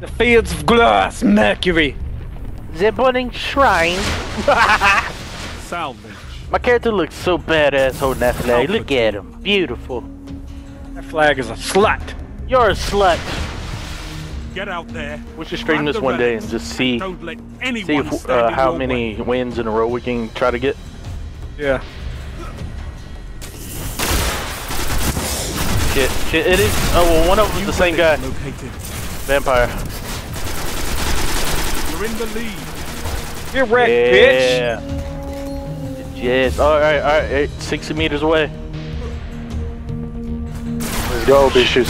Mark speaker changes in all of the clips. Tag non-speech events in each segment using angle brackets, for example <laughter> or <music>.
Speaker 1: The fields of glass, Mercury.
Speaker 2: The burning shrine.
Speaker 3: Salvage.
Speaker 2: My character looks so badass holding that flag. Look at him. Beautiful.
Speaker 1: That flag is a slut.
Speaker 2: You're a slut.
Speaker 3: Get out there.
Speaker 2: We should stream this one day and just see
Speaker 3: Don't let
Speaker 2: see if, uh,
Speaker 3: in
Speaker 2: how many
Speaker 3: way.
Speaker 2: wins in a row we can try to get.
Speaker 1: Yeah.
Speaker 2: Shit, shit, it is. Oh, well, one of them's the same guy.
Speaker 3: Located.
Speaker 2: Vampire.
Speaker 3: You're in the lead.
Speaker 1: Get wrecked, bitch.
Speaker 2: Yes. Alright, alright. Hey, 60 meters away.
Speaker 4: Let's go, bitches.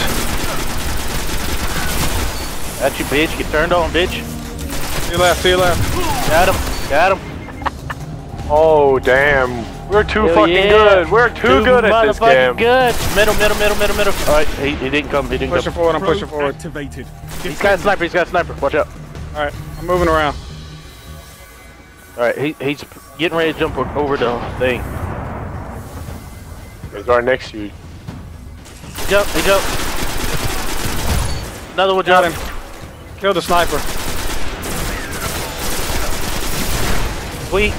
Speaker 2: Got you, bitch. Get turned on, bitch.
Speaker 1: To your left, to your left.
Speaker 2: Got him. Got him.
Speaker 4: Oh, damn. We're too
Speaker 2: Hell
Speaker 4: fucking
Speaker 2: yeah.
Speaker 4: good. We're too, good at this
Speaker 2: motherfucking
Speaker 4: game.
Speaker 2: good. Middle, middle, middle, middle, middle. Alright, he, he didn't come. He didn't
Speaker 1: Pushing
Speaker 2: come.
Speaker 1: forward, I'm pushing forward.
Speaker 3: Activated.
Speaker 2: He's got a sniper. He's got a sniper. Watch out.
Speaker 1: Alright, I'm moving around.
Speaker 2: Alright, he, he's getting ready to jump over the thing.
Speaker 4: He's right next to you.
Speaker 2: He jumped. He jumped. Another one
Speaker 1: Got
Speaker 2: jumped.
Speaker 1: him. Killed the sniper.
Speaker 2: Sweet.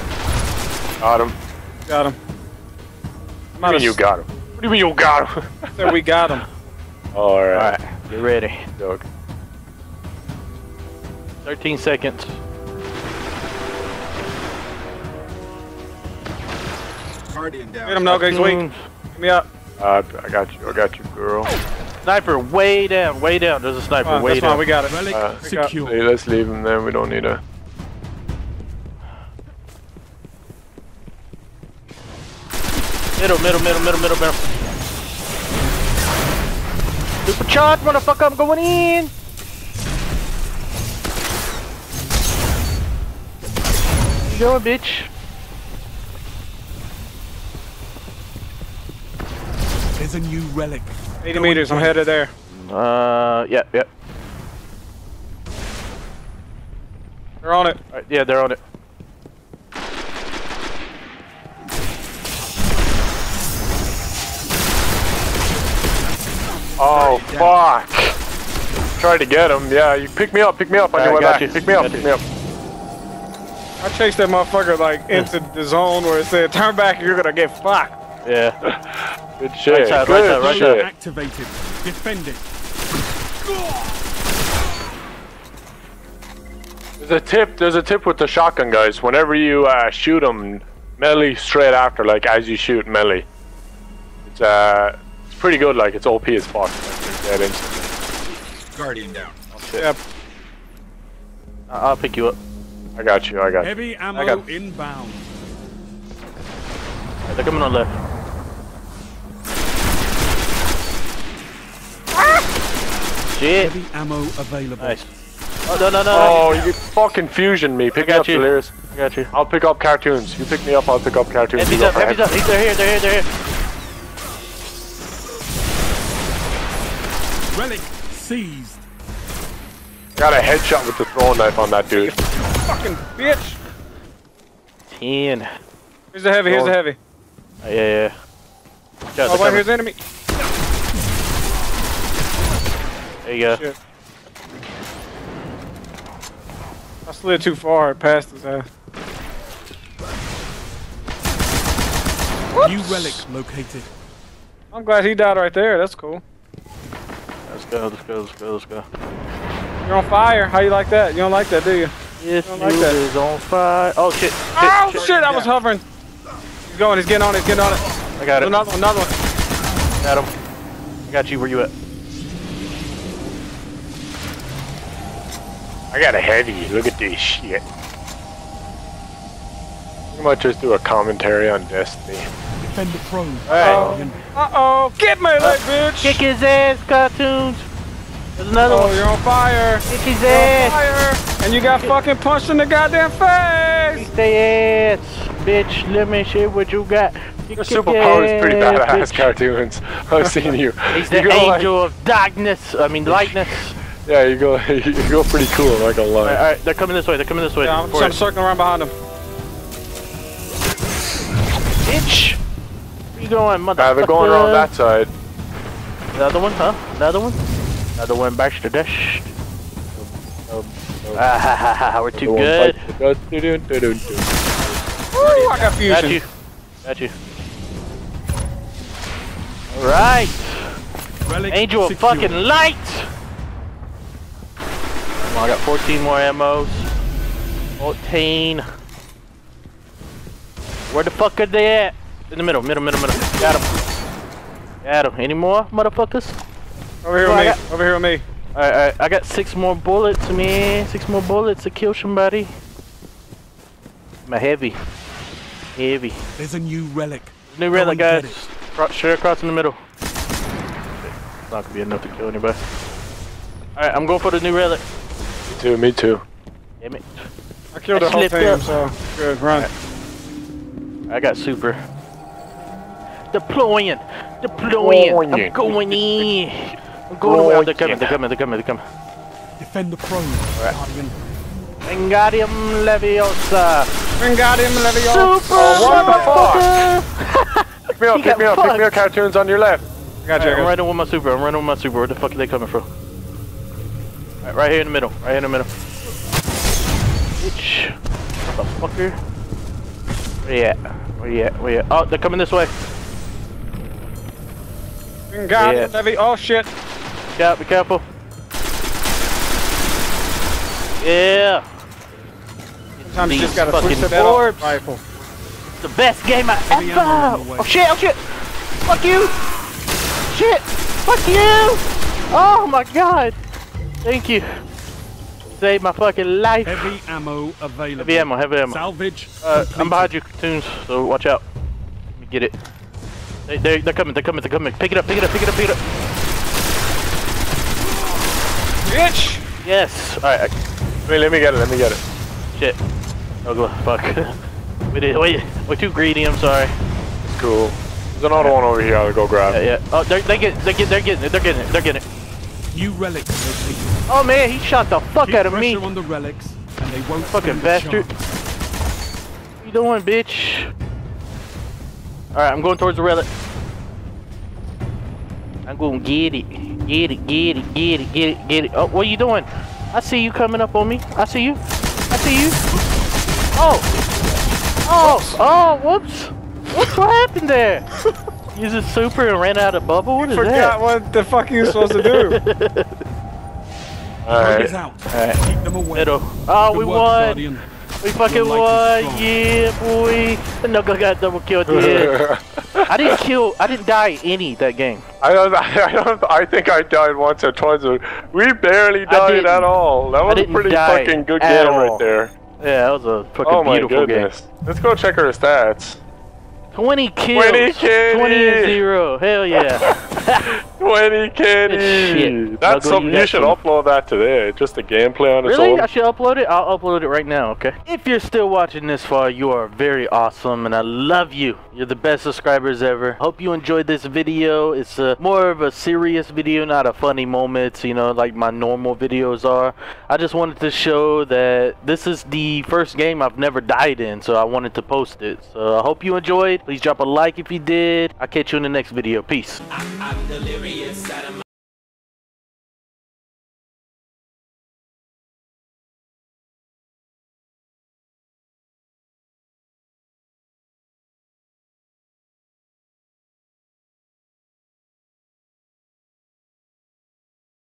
Speaker 4: Got him.
Speaker 1: Got him. I'm
Speaker 4: What do you mean you got him? What do you mean you got him? <laughs>
Speaker 1: said we got him.
Speaker 4: Alright.
Speaker 2: Alright, get ready.
Speaker 4: Doug.
Speaker 2: 13 seconds.
Speaker 3: Guardian down.
Speaker 1: Get him, no, he's weak.
Speaker 2: Cartoonz.
Speaker 1: Get me up.
Speaker 4: Uh, I got you. I got you, girl.
Speaker 2: Sniper way down, way down. There's a sniper
Speaker 1: Come on,
Speaker 2: way
Speaker 1: that's
Speaker 2: down.
Speaker 1: fine, we got it.
Speaker 3: Relic
Speaker 4: Uh,
Speaker 3: secure.
Speaker 4: Hey, let's leave him then. We don't need a.
Speaker 2: Middle, middle, middle, middle, middle, middle. Supercharge, motherfucker, I'm going in. Going, bitch?
Speaker 3: There's a new relic.
Speaker 1: 80
Speaker 3: Go
Speaker 1: meters, I'm
Speaker 3: and
Speaker 1: headed there.
Speaker 2: Uh, yeah, yeah.
Speaker 1: They're on it.
Speaker 2: Alright, yeah, they're on it.
Speaker 4: Oh, fuck. Tried to get him. Yeah, you pick me up. Pick me up on
Speaker 2: I
Speaker 4: your way
Speaker 2: got
Speaker 4: back.
Speaker 2: you.
Speaker 4: Pick me up. Pick me up.
Speaker 1: I chased that motherfucker like into the zone where it said, turn back, you're gonna get fucked.
Speaker 2: Yeah. <laughs>
Speaker 4: Good shit.
Speaker 2: side, right
Speaker 4: Good
Speaker 2: side, right
Speaker 4: shit.
Speaker 3: Activated. Defend it.
Speaker 4: There's a tip. There's a tip with the shotgun, guys. Whenever you uh, shoot them, melee straight after, like as you shoot melee. It's uh, it's pretty good. Like it's OP as fuck. Like, dead instant.
Speaker 3: Guardian down.
Speaker 1: Yep.
Speaker 2: I'll pick you up.
Speaker 4: I got you. I got you.
Speaker 3: Heavy ammo
Speaker 2: got-
Speaker 3: inbound.
Speaker 2: Alright, They're coming on left. Ah! Shit.
Speaker 3: Heavy ammo available.
Speaker 2: Nice. Oh, no, no, no.
Speaker 4: Oh, you fucking fusion me. Pick me
Speaker 2: got
Speaker 4: up,
Speaker 2: you.
Speaker 4: Delirious.
Speaker 2: I got you.
Speaker 4: I'll pick up Cartoonz. You pick me up. I'll pick up Cartoonz.
Speaker 2: Heavy's
Speaker 4: You
Speaker 2: up, heavy's up. He's, they're here, they're here, they're here.
Speaker 3: Relic seized.
Speaker 4: Got a headshot with the throwing knife on that dude.
Speaker 1: Fucking bitch.
Speaker 2: 10.
Speaker 1: Here's the heavy, here's the heavy.
Speaker 2: Oh, yeah, yeah. Watch out,
Speaker 1: Oh,
Speaker 2: they're
Speaker 1: wait, here's the enemy.
Speaker 2: There you go.
Speaker 1: Shit. I slid too far past his ass.
Speaker 3: New relic located.
Speaker 1: I'm glad he died right there. That's cool.
Speaker 2: Let's go, let's go, let's go, let's go.
Speaker 1: You're on fire. How you like that? You don't like that, do you?
Speaker 2: Yes,
Speaker 1: Don't like
Speaker 2: you
Speaker 1: that.
Speaker 2: is on fire. Oh, shit. shit,
Speaker 1: Oh
Speaker 2: shit.
Speaker 1: shit! I was hovering. He's going. He's getting on it. He's getting on it.
Speaker 2: I got it.
Speaker 1: Another one. Another one.
Speaker 2: Got him. I got you. Where you at?
Speaker 4: I got a heavy. Look at this shit. We might just do a commentary on Destiny.
Speaker 3: Defend the probe.
Speaker 2: Alright.
Speaker 1: Uh oh! Get me, like bitch!
Speaker 2: Kick his ass, Cartoonz. There's another
Speaker 1: Oh,
Speaker 2: one.
Speaker 1: you're on fire!
Speaker 2: Kick his
Speaker 1: You're on fire! And you got fucking punched in the goddamn face!
Speaker 2: Kick their ass. Bitch, let me see what you got. Kick
Speaker 4: Your superpower is pretty
Speaker 2: ass,
Speaker 4: badass,
Speaker 2: bitch.
Speaker 4: Cartoonz. I've seen you. <laughs>
Speaker 2: He's
Speaker 4: you
Speaker 2: the
Speaker 4: go like-
Speaker 2: angel of darkness. I mean, lightness.
Speaker 4: yeah, you go. <laughs> You go pretty cool. I'm not gonna lie.
Speaker 2: Alright, alright, they're coming this way. They're coming this way.
Speaker 1: Yeah, I'm,
Speaker 2: For
Speaker 1: I'm circling around behind them.
Speaker 2: Bitch. Where you going, motherfucker?
Speaker 4: Uh, they're going around that side.
Speaker 2: Another one, huh? Another one? Another one back to dash. Ah, ha, ha, ha, we're too good.
Speaker 4: bite the dust, doo-doo, doo-doo, doo.
Speaker 1: Woo, I got
Speaker 2: Got you. Got you. Alright. Angel of fucking light! Come on, I got 14 more ammos. 14. Where the fuck are they at? In the middle, middle, middle, middle. Got him. Got him. Any more, motherfuckers?
Speaker 1: Over here
Speaker 2: Oh, I
Speaker 1: with me.
Speaker 2: got-
Speaker 1: Over here with me.
Speaker 2: Alright, alright. I got six more bullets, man. Six more bullets to kill somebody. I'm heavy. Heavy.
Speaker 3: There's a new relic.
Speaker 2: New
Speaker 3: Go
Speaker 2: relic,
Speaker 3: and get
Speaker 2: guys. Cro- straight across in the middle. It's not gonna be enough to kill anybody. Alright, I'm going for the new relic.
Speaker 4: Me too, me too.
Speaker 2: Damn it.
Speaker 1: I killed
Speaker 2: I
Speaker 1: the whole
Speaker 2: slipped
Speaker 1: team,
Speaker 2: up.
Speaker 1: so good. Run.
Speaker 2: I got super. Deploying. Deploying. I'm
Speaker 4: Deploying.
Speaker 2: going in. I'm going away. Oh, they're coming. They're coming. They're coming. They're coming.
Speaker 3: Defend the probe.
Speaker 2: Alright.
Speaker 3: Guardian.
Speaker 2: Wingardium Leviosa.
Speaker 1: Wingardium Leviosa.
Speaker 2: Super
Speaker 4: Oh, what the
Speaker 2: motherfucker! <laughs>
Speaker 4: Pick me up, pick me
Speaker 2: got
Speaker 4: up, pick me up, Cartoonz on your left.
Speaker 1: I Got
Speaker 2: Alright,
Speaker 1: you.
Speaker 2: I'm
Speaker 1: I
Speaker 2: running with my super. I'm running with my super. Where the fuck are they coming from? Alright, right here in the middle. Right here in the middle. Bitch. Motherfucker. Where you at? Where you at? Where you at? Oh, they're coming this way.
Speaker 1: you. Wingardium
Speaker 2: Yeah.
Speaker 1: Levi. Oh shit.
Speaker 2: Yeah, be careful. Yeah.
Speaker 1: Sometimes you just gotta to that
Speaker 2: orbs.
Speaker 1: rifle.
Speaker 2: The best game I
Speaker 3: Heavy ammo on the
Speaker 2: ever. Oh shit! Oh shit! Fuck you! Shit! Fuck you! Oh my god! Thank you. Saved my fucking life.
Speaker 3: Heavy ammo available.
Speaker 2: Heavy ammo. Heavy ammo.
Speaker 3: Salvage.
Speaker 2: Uh, I'm behind you, Toons. So watch out. Let me get it. They, they're coming. They're coming. They're coming. Pick it up. Pick it up. Pick it up. Pick it up.
Speaker 1: Bitch.
Speaker 2: Yes. All right.
Speaker 4: Wait, let me get it, let me get it.
Speaker 2: Shit. Oh go- <laughs> fuck. <laughs> we did. Wait. We're too greedy. I'm sorry.
Speaker 4: It's cool. There's another one over here I'll go grab.
Speaker 2: Yeah. yeah. Oh, they're, they get. They get. They're getting it. They're getting it. They're getting it.
Speaker 3: New relic located.
Speaker 2: Oh man, he shot the fuck
Speaker 3: Keep
Speaker 2: out of me.
Speaker 3: pressure on the relics, and they won't
Speaker 2: Fucking
Speaker 3: stand
Speaker 2: bastard.
Speaker 3: chance.
Speaker 2: What you doing, bitch? Alright, I'm going towards the relic. I'm going to get it. Get it, get it, get it, get it, get it. Oh, what are you doing? I see you coming up on me. I see you. I see you. Oh. Oh, oh, whoops. Whoops, what happened there? <laughs> Used a super and ran out of bubble? What is
Speaker 1: Forgot
Speaker 2: that?
Speaker 1: what the fuck you supposed to do. <laughs>
Speaker 4: Alright.
Speaker 2: Alright.
Speaker 3: Keep them away.
Speaker 2: middle. Oh,
Speaker 3: Good
Speaker 2: we
Speaker 3: work,
Speaker 2: won.
Speaker 3: Guardian.
Speaker 2: We fucking won,
Speaker 3: is
Speaker 2: yeah, boy. The knuckle got double killed. <laughs> Yeah. I didn't kill. I didn't die any that game.
Speaker 4: I don't, I don't, I think I died once or twice. We barely died at all. That was a pretty fucking good game
Speaker 2: all.
Speaker 4: right there.
Speaker 2: Yeah, that was a fucking
Speaker 4: Oh
Speaker 2: beautiful
Speaker 4: goodness. Let's go check our stats.
Speaker 2: Twenty kills.
Speaker 4: 20 kitty.
Speaker 2: Twenty and zero. Hell yeah. <laughs>
Speaker 4: 20 kitty!
Speaker 2: shit.
Speaker 4: That's
Speaker 2: Ugly,
Speaker 4: something,
Speaker 2: you
Speaker 4: you should upload that today. Just the gameplay on its
Speaker 2: really?
Speaker 4: own.
Speaker 2: I should upload it. I'll upload it right now. Okay. If you're still watching this far, you are very awesome, and I love you. You're the best subscribers ever. Hope you enjoyed this video. It's a more of a serious video, not a funny moments. You know, like my normal videos are. I just wanted to show that this is the first game I've never died in, so I wanted to post it. So I hope you enjoyed. Please drop a like if you did. I'll catch you in the next video. Peace
Speaker 5: be inside of my